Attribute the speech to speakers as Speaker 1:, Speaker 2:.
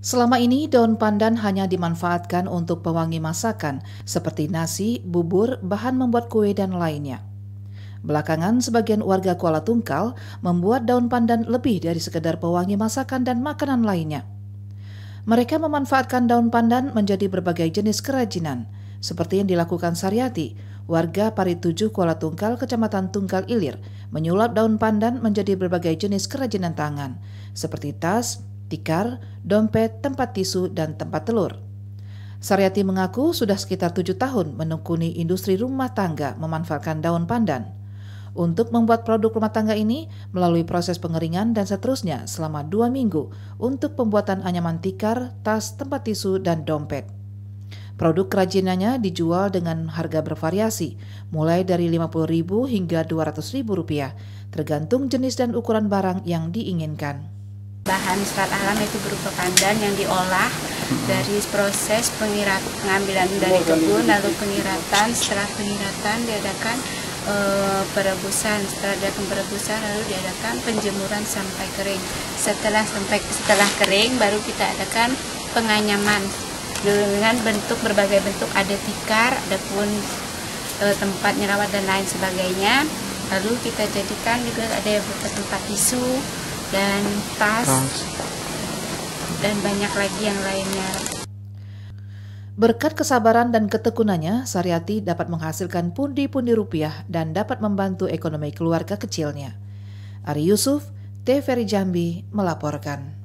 Speaker 1: Selama ini daun pandan hanya dimanfaatkan untuk pewangi masakan seperti nasi, bubur, bahan membuat kue dan lainnya. Belakangan sebagian warga Kuala Tungkal membuat daun pandan lebih dari sekedar pewangi masakan dan makanan lainnya. Mereka memanfaatkan daun pandan menjadi berbagai jenis kerajinan, seperti yang dilakukan Saryati, warga Pari 7 Kuala Tungkal, Kecamatan Tungkal Ilir, menyulap daun pandan menjadi berbagai jenis kerajinan tangan, seperti tas, tikar, dompet, tempat tisu, dan tempat telur. Saryati mengaku sudah sekitar tujuh tahun menekuni industri rumah tangga memanfaatkan daun pandan. Untuk membuat produk rumah tangga ini melalui proses pengeringan dan seterusnya selama dua minggu untuk pembuatan anyaman tikar, tas, tempat tisu, dan dompet. Produk kerajinannya dijual dengan harga bervariasi, mulai dari Rp50.000 hingga Rp200.000, tergantung jenis dan ukuran barang yang diinginkan.
Speaker 2: Bahan serat alam itu berupa pandan yang diolah dari proses pengirat pengambilan dari kebun lalu pengiratan setelah pengiratan diadakan e, perebusan setelah ada perebusan lalu diadakan penjemuran sampai kering. Setelah sampai setelah kering baru kita adakan penganyaman dengan bentuk berbagai bentuk ada tikar ada pun e, tempat nyerawat dan lain sebagainya. Lalu kita jadikan juga ada tempat tisu dan tas, dan banyak lagi yang lainnya.
Speaker 1: Berkat kesabaran dan ketekunannya, Saryati dapat menghasilkan pundi-pundi rupiah dan dapat membantu ekonomi keluarga kecilnya. Ari Yusuf, TVRI Jambi melaporkan.